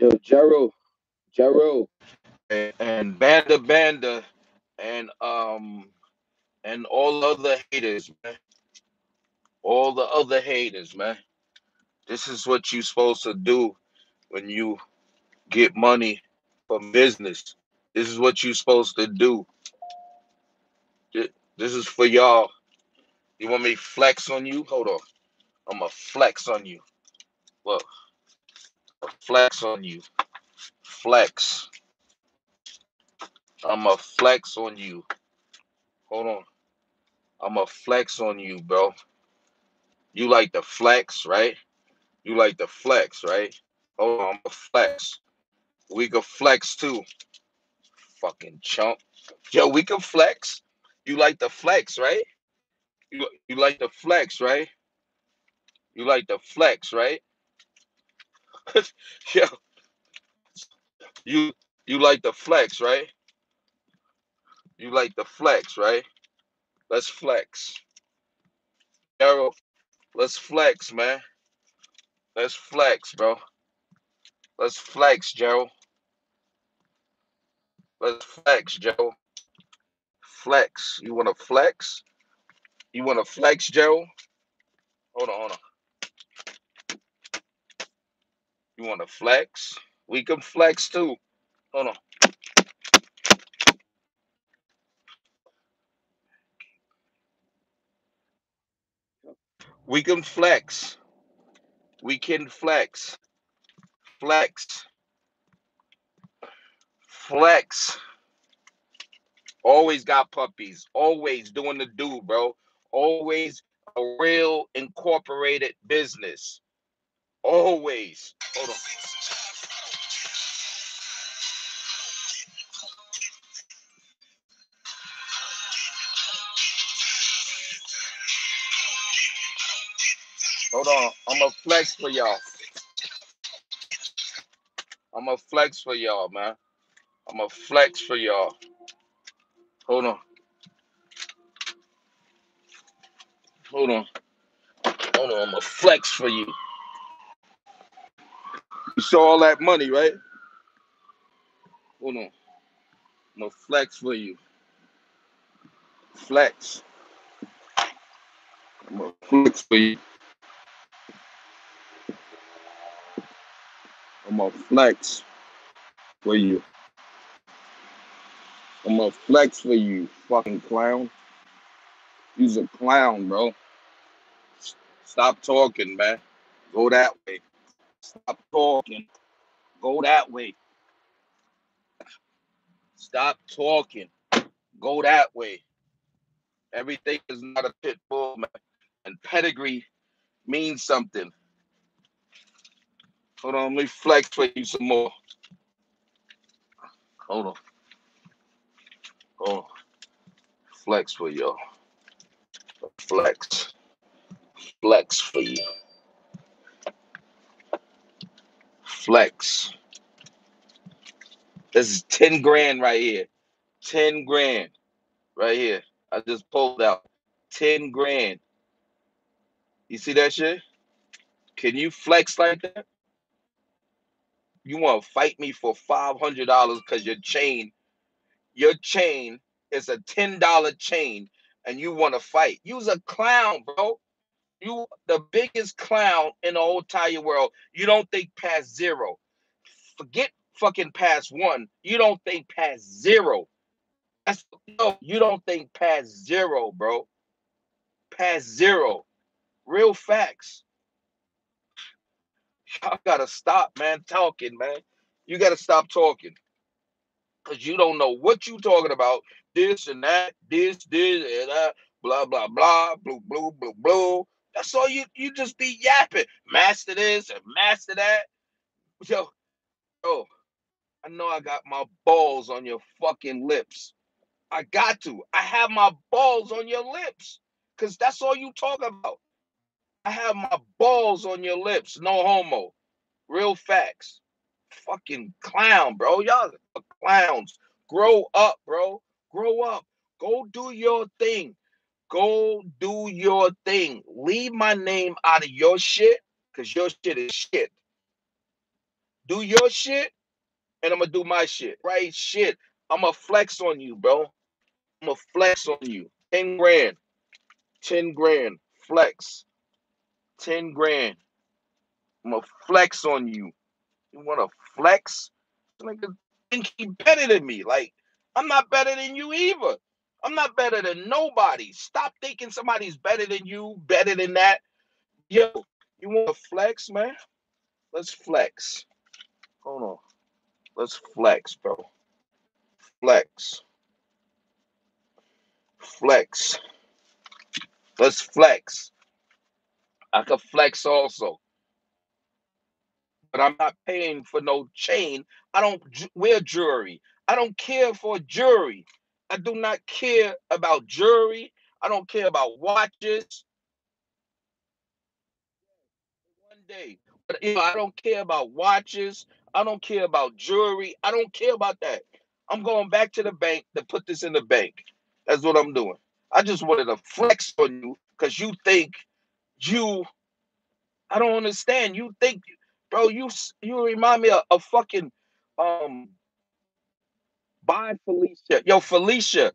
Yo, Jero, Jero, and, and Banda Banda and um and all the other haters, man. All the other haters, man. This is what you supposed to do when you get money from business. This is what you supposed to do. Thi- This is for y'all. You want me flex on you? Hold on. I'm gonna flex on you. Look, flex on you. Flex. I'm a flex on you. Hold on. I'm a flex on you, bro. You like the flex, right? You like the flex, right? Hold on, I'm a flex. We can flex too. Fucking chump. Yo, we can flex. You like the flex, right? You, you like the flex, right? You like the flex, right? Yo, you you like the flex, right? You like the flex, right? Let's flex. Arrow, let's flex, man. Let's flex, bro. Let's flex, Joe. Let's flex, Joe. Flex. You wanna flex? You wanna flex, Joe? Hold on, hold on. You wanna flex? We can flex too. Hold on. We can flex. We can flex. Flex. Flex. Always got puppies. Always doing the do, bro. Always a real incorporated business. Always. Hold on. Hold on. I'm a flex for y'all. I'm a flex for y'all, man. I'm a flex for y'all. Hold on. Hold on. Hold on. I'm a flex for you. You saw all that money, right? Hold on. I'm a flex for you. Flex. I'm a flex for you. I'm a flex for you. I'm a flex for you, fucking clown. You's a clown, bro. Stop talking, man. Go that way. Stop talking. Go that way. Stop talking. Go that way. Everything is not a pit bull, man. And pedigree means something. Hold on, let me flex for you some more. Hold on. On. Flex for y'all. Flex. Flex for you. Flex. This is 10 grand right here. 10 grand right here. I just pulled out 10 grand. You see that shit? Can you flex like that? You want to fight me for $500 because your chain, your chain is a $10 chain and you want to fight. You's a clown, bro. You the biggest clown in the whole entire world. You don't think past zero. Forget fucking past one. You don't think past zero. That's no, you don't think past zero, bro. Past zero. Real facts. Y'all gotta stop, man, talking, man. You gotta stop talking. Cause you don't know what you talking about. This and that, this, this, and that, blah, blah, blah, blue, blue, blue, blue. That's all you you just be yapping. Master this and master that. Yo, oh, I know I got my balls on your fucking lips. I got to. I have my balls on your lips. Cause that's all you talk about. I have my balls on your lips. No homo. Real facts. Fucking clown, bro. Y'all are clowns. Grow up, bro. Grow up. Go do your thing. Go do your thing. Leave my name out of your shit, because your shit is shit. Do your shit, and I'm gonna do my shit. Right? Shit. I'm gonna flex on you, bro. I'm gonna flex on you. 10 grand. 10 grand. Flex. 10 grand. I'm gonna flex on you. You wanna flex? Nigga think he better than me. Like, I'm not better than you either. I'm not better than nobody. Stop thinking somebody's better than you, better than that. Yo, you want to flex, man? Let's flex. Hold on. Let's flex, bro. Flex. Flex. Let's flex. I could flex also. But I'm not paying for no chain. I don't wear jewelry. I don't care for jewelry. I do not care about jewelry. I don't care about watches. One day. But you know, I don't care about watches. I don't care about jewelry. I don't care about that. I'm going back to the bank to put this in the bank. That's what I'm doing. I just wanted to flex on you because you think you I don't understand. You think bro, you you remind me of a fucking um Bye, Felicia. Yo, Felicia,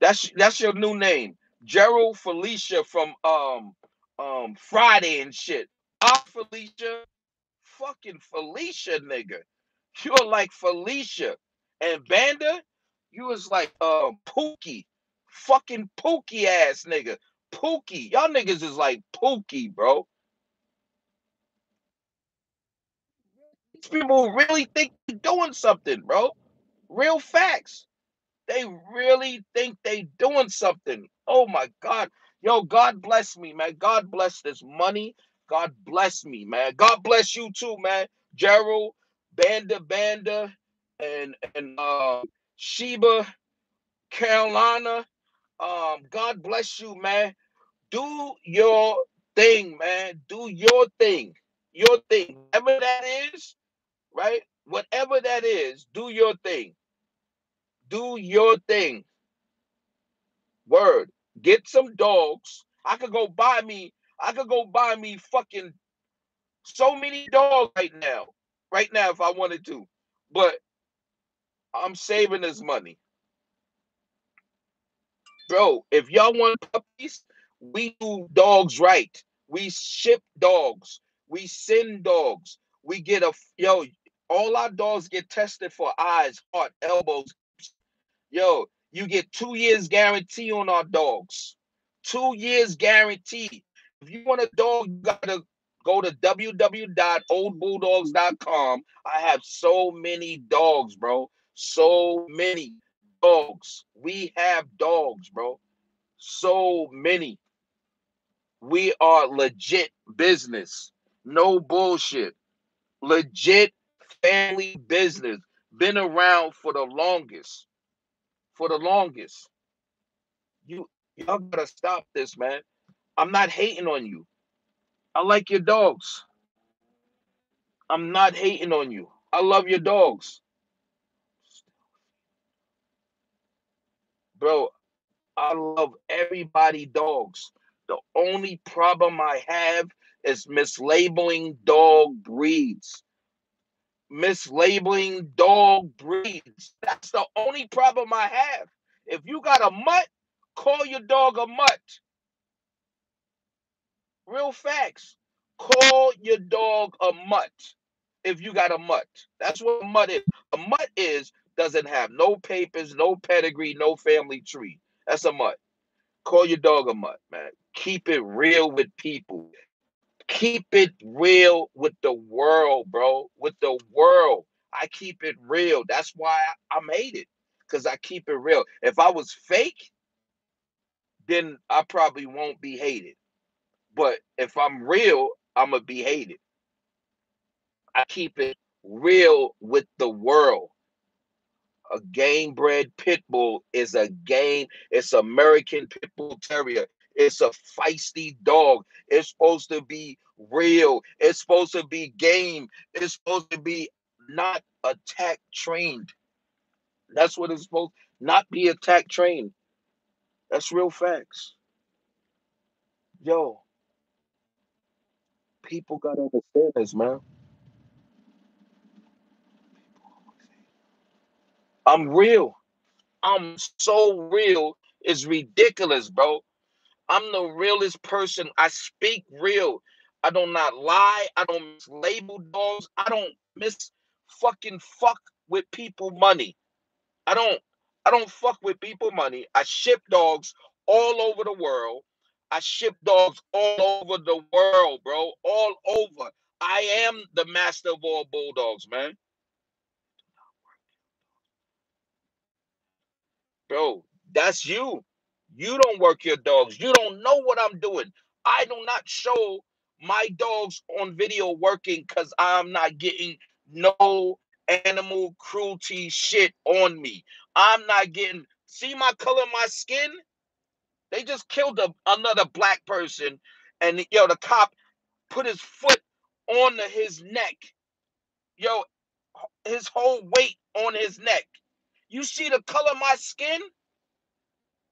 that's that's your new name. Gerald Felicia from um um Friday and shit. Ah, Felicia, fucking Felicia, nigga. You're like Felicia and Banda. You was like uh Pookie, fucking Pookie ass nigga. Pookie, y'all niggas is like Pookie, bro. These people really think they're doing something, bro. Real facts. They really think they doing something. Oh my God. Yo, God bless me, man. God bless this money. God bless me, man. God bless you too, man. Gerald, Banda, Banda, and and uh Sheba, Carolina. Um, God bless you, man. Do your thing, man. Do your thing. Your thing. Whatever that is, right? Whatever that is, do your thing. Do your thing. Word. Get some dogs. I could go buy me, I could go buy me fucking so many dogs right now. Right now, if I wanted to. But I'm saving this money. Bro, if y'all want puppies, we do dogs right. We ship dogs. We send dogs. We get a yo, all our dogs get tested for eyes, heart, elbows, Yo, you get two years guarantee on our dogs. Two years guarantee. If you want a dog, you gotta go to www.oldbulldogs.com. I have so many dogs, bro. So many dogs. We have dogs, bro. So many. We are legit business. No bullshit. Legit family business. Been around for the longest for the longest. You y'all gotta stop this, man. I'm not hating on you. I like your dogs. I'm not hating on you. I love your dogs. Bro, I love everybody dogs. The only problem I have is mislabeling dog breeds mislabeling dog breeds. That's the only problem I have. If you got a mutt, call your dog a mutt. Real facts. Call your dog a mutt if you got a mutt. That's what a mutt is. A mutt is doesn't have no papers, no pedigree, no family tree. That's a mutt. Call your dog a mutt, man. Keep it real with people keep it real with the world, bro. With the world. I keep it real. That's why I'm hated. Because I keep it real. If I was fake, then I probably won't be hated. But if I'm real, I'm gonna be hated. I keep it real with the world. A game bred pit bull is a game, it's American pit bull terrier. It's a feisty dog. It's supposed to be real. It's supposed to be game. It's supposed to be not attack trained. That's what it's supposed not be attack trained. That's real facts. Yo, people gotta understand this, man. I'm real. I'm so real. It's ridiculous, bro. I'm the realest person. I speak real. I do not lie. I don't mislabel dogs. I don't miss fucking fuck with people money. I don't I don't fuck with people money. I ship dogs all over the world. I ship dogs all over the world, bro. All over. I am the master of all bulldogs, man. Bro, that's you. You don't work your dogs. You don't know what I'm doing. I do not show my dogs on video working because I'm not getting no animal cruelty shit on me. I'm not getting, see my color, my skin? They just killed a, another black person, and yo, the cop put his foot on his neck. Yo, his whole weight on his neck. You see the color of my skin?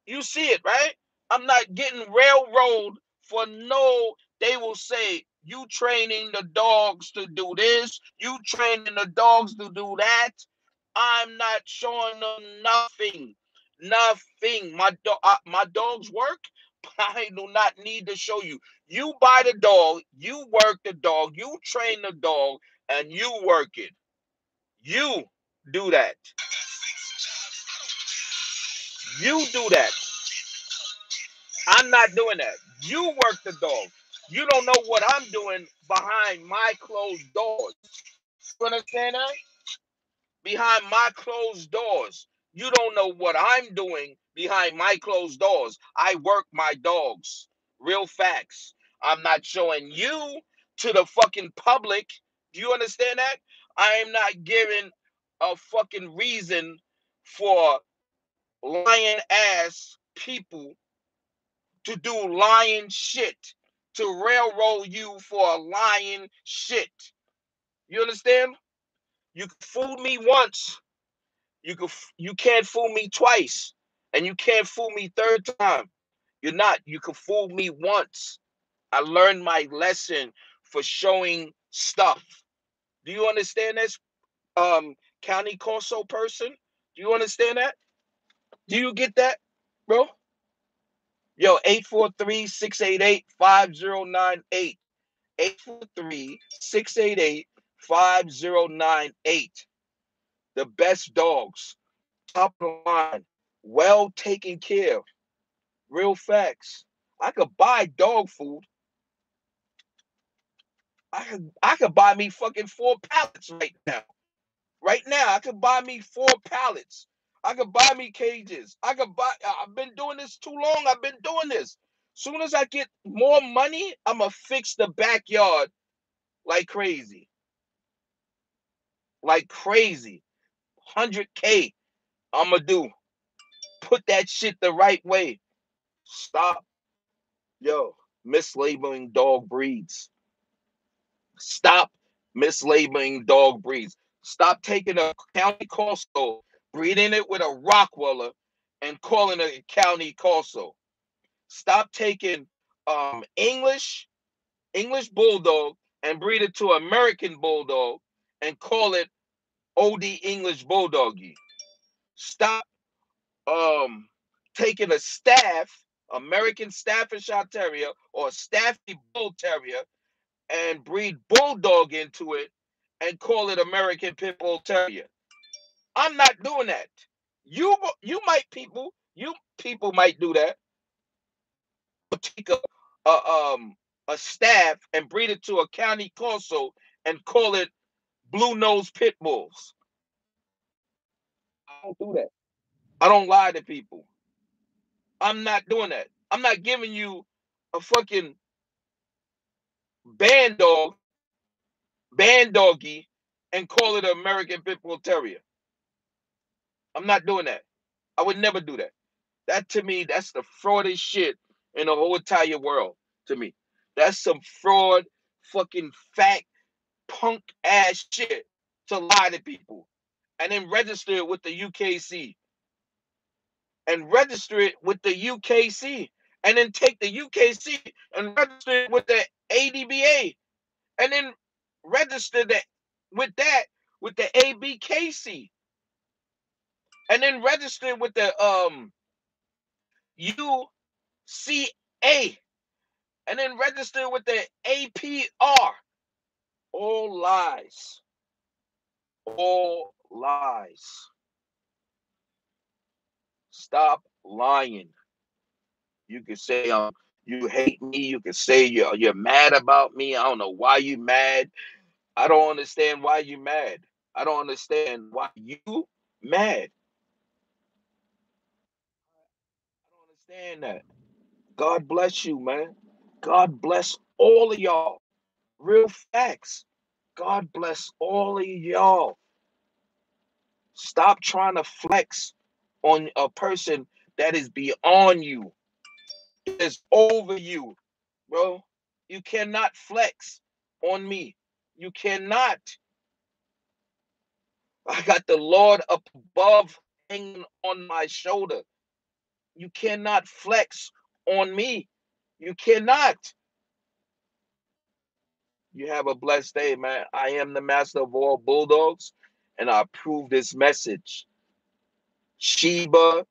You see it, right? I'm not getting railroad for no, they will say, you training the dogs to do this, you training the dogs to do that. I'm not showing them nothing. Nothing. My dog, uh, my dogs work. I do not need to show you. You buy the dog, you work the dog, you train the dog, and you work it. You do that. You do that. I'm not doing that. You work the dog. You don't know what I'm doing behind my closed doors. You understand that? Behind my closed doors. You don't know what I'm doing behind my closed doors. I work my dogs. Real facts. I'm not showing you to the fucking public. Do you understand that? I am not giving a fucking reason for lying ass people to do lying shit, to railroad you for a lying shit. You understand? You fooled me once. You can you can't fool me twice, and you can't fool me third time. You're not. You can fool me once. I learned my lesson for showing stuff. Do you understand this, um, county council person? Do you understand that? Do you get that, bro? Yo, 843-688-5098. 843-688-5098. The best dogs. Top of the line. Well taken care of. Real facts. I could buy dog food. I could I could buy me fucking four pallets right now. Right now, I could buy me four pallets. I could buy me cages. I could buy. I've been doing this too long. I've been doing this. Soon as I get more money, I'm gonna fix the backyard like crazy. Like crazy. 100K. I'm gonna do. Put that shit the right way. Stop. Yo, mislabeling dog breeds. Stop mislabeling dog breeds. Stop taking a Cane Corso breeding it with a Rottweiler, and calling it a Cane Corso. Stop taking um, English, English Bulldog and breed it to American Bulldog and call it Olde English Bulldogge. Stop um, taking a staff, American Staffordshire Terrier or Staffy Bull Terrier and breed Bulldog into it and call it American Pit Bull Terrier. I'm not doing that. You you might people you people might do that. Take a, a um a staff and breed it to a Cane Corso and call it blue nose pit bulls. I don't do that. I don't lie to people. I'm not doing that. I'm not giving you a fucking bandog, band doggy, and call it an American Pit Bull Terrier. I'm not doing that. I would never do that. That to me, that's the fraudest shit in the whole entire world. To me, that's some fraud, fucking fat, punk ass shit to lie to people, and then register it with the UKC, and register it with the UKC, and then take the UKC and register it with the ADBA, and then register that with that with the ABKC. And then register with the um UCA and then register with the APR. All lies. All lies. Stop lying. You can say um you hate me. You can say you're you're mad about me. I don't know why you mad. I don't understand why you mad. I don't understand why you mad. I don't understand that. God bless you, man. God bless all of y'all. Real facts. God bless all of y'all. Stop trying to flex on a person that is beyond you, is over you, bro. You cannot flex on me. You cannot. I got the Lord up above hanging on my shoulder. You cannot flex on me. You cannot. You have a blessed day, man. I am the master of all bulldogs, and I approve this message. Sheba,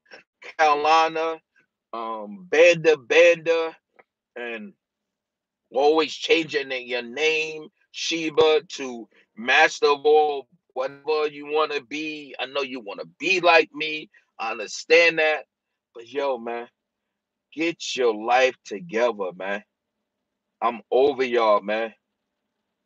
Carolina, um, Banda Banda, and always changing your name, Sheba, to master of all, whatever you want to be. I know you want to be like me. I understand that. But yo, man, get your life together, man. I'm over y'all, man.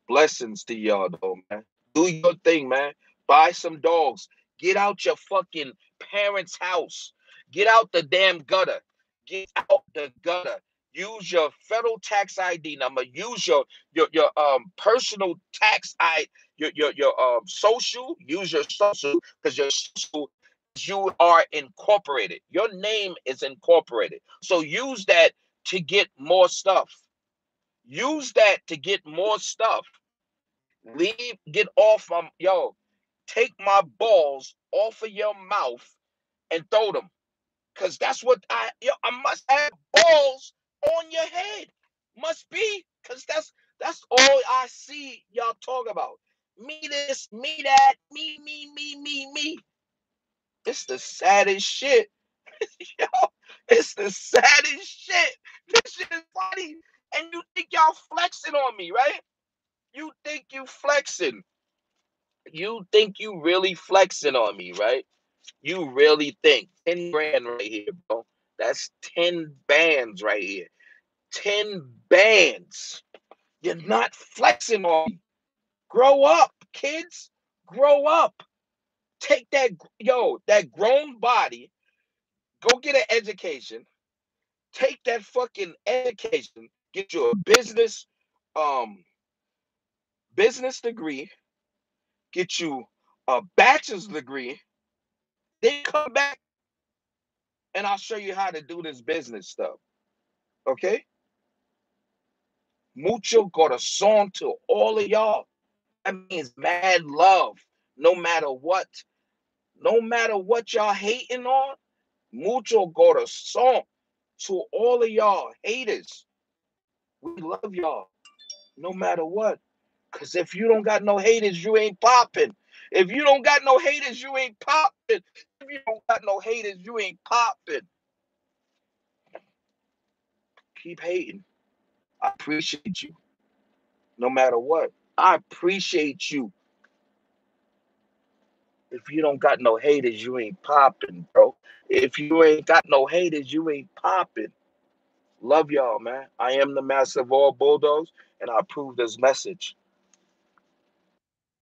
Blessings to y'all, though, man. Do your thing, man. Buy some dogs. Get out your fucking parents' house. Get out the damn gutter. Get out the gutter. Use your federal tax ID number. Use your your your um personal tax ID. your your your um social. Use your social because your social you are incorporated. Your name is incorporated. So use that to get more stuff. Use that to get more stuff. Leave, get off um, yo, take my balls off of your mouth and throw them. Cause that's what I yo, I must have balls on your head. Must be, cause that's that's all I see y'all talk about. Me this, me that, me, me, me, me, me. It's the saddest shit. yo, it's the saddest shit. This shit is funny. And you think y'all flexing on me, right? You think you flexing. You think you really flexing on me, right? You really think 10 grand right here, bro. That's 10 bands right here. 10 bands. You're not flexing on me. Grow up, kids. Grow up. Take that, yo, that grown body, go get an education. Take that fucking education, get you a business, um, business degree, get you a bachelor's degree, then come back and I'll show you how to do this business stuff. Okay? Mucho corazón to all of y'all. That means mad love. No matter what, no matter what y'all hating on, mucho corazón to all of y'all haters. We love y'all no matter what. Because if you don't got no haters, you ain't popping. If you don't got no haters, you ain't popping. If you don't got no haters, you ain't popping. Keep hating. I appreciate you. No matter what. I appreciate you. If you don't got no haters, you ain't popping, bro. If you ain't got no haters, you ain't popping. Love y'all, man. I am the master of all bulldogs, and I approve this message.